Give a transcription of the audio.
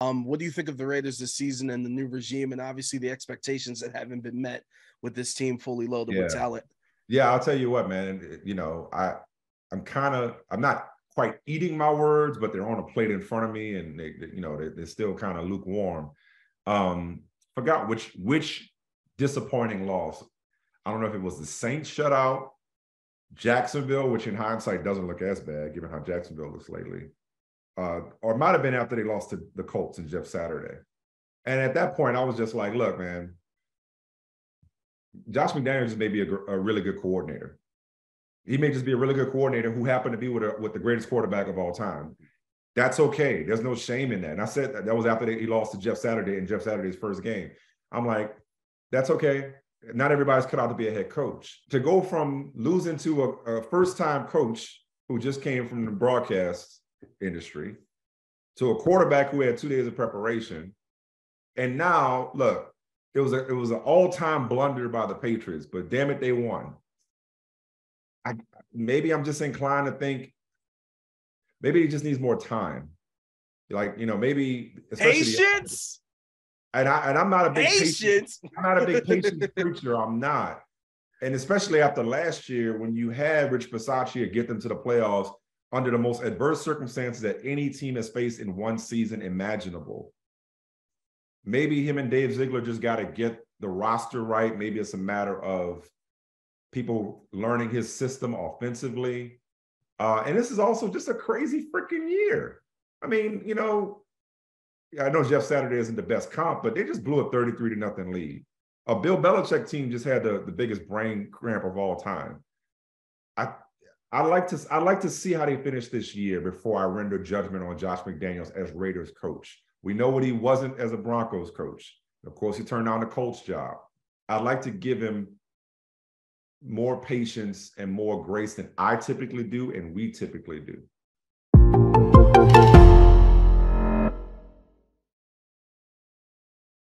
Um, what do you think of the Raiders this season and the new regime, and obviously the expectations that haven't been met with this team fully loaded yeah. with talent? Yeah, I'll tell you what, man. You know, I I'm kind of I'm not quite eating my words, but they're on a plate in front of me, and they, you know they're, they're still kind of lukewarm. Um, forgot which which disappointing loss. I don't know if it was the Saints shutout, Jacksonville, which in hindsight doesn't look as bad given how Jacksonville looks lately, uh, or might have been after they lost to the Colts and Jeff Saturday. And at that point, I was just like, look, man, Josh McDaniels may be a, a really good coordinator. He may just be a really good coordinator who happened to be with, a, with the greatest quarterback of all time. That's okay. There's no shame in that. And I said that, that was after they, he lost to Jeff Saturday in Jeff Saturday's first game. I'm like, that's okay. Not everybody's cut out to be a head coach. To go from losing to a, a first time coach who just came from the broadcast industry to a quarterback who had two days of preparation. And now, look, it was a, it was an all-time blunder by the Patriots, but damn it, they won. I maybe I'm just inclined to think maybe he just needs more time. Like, you know, maybe patience. And I and I'm not a big patience. I'm not a big patient preacher. I'm not. And especially after last year, when you had Rich Bisaccia get them to the playoffs under the most adverse circumstances that any team has faced in one season imaginable. Maybe him and Dave Ziegler just got to get the roster right. Maybe it's a matter of people learning his system offensively. Uh, and this is also just a crazy freaking year. I mean, you know, I know Jeff Saturday isn't the best comp, but they just blew a 33 to nothing lead. A Bill Belichick team just had the, the biggest brain cramp of all time. I I like to I like to see how they finish this year before I render judgment on Josh McDaniels as Raiders coach. We know what he wasn't as a Broncos coach. Of course, he turned down the Colts job. I'd like to give him more patience and more grace than I typically do and we typically do.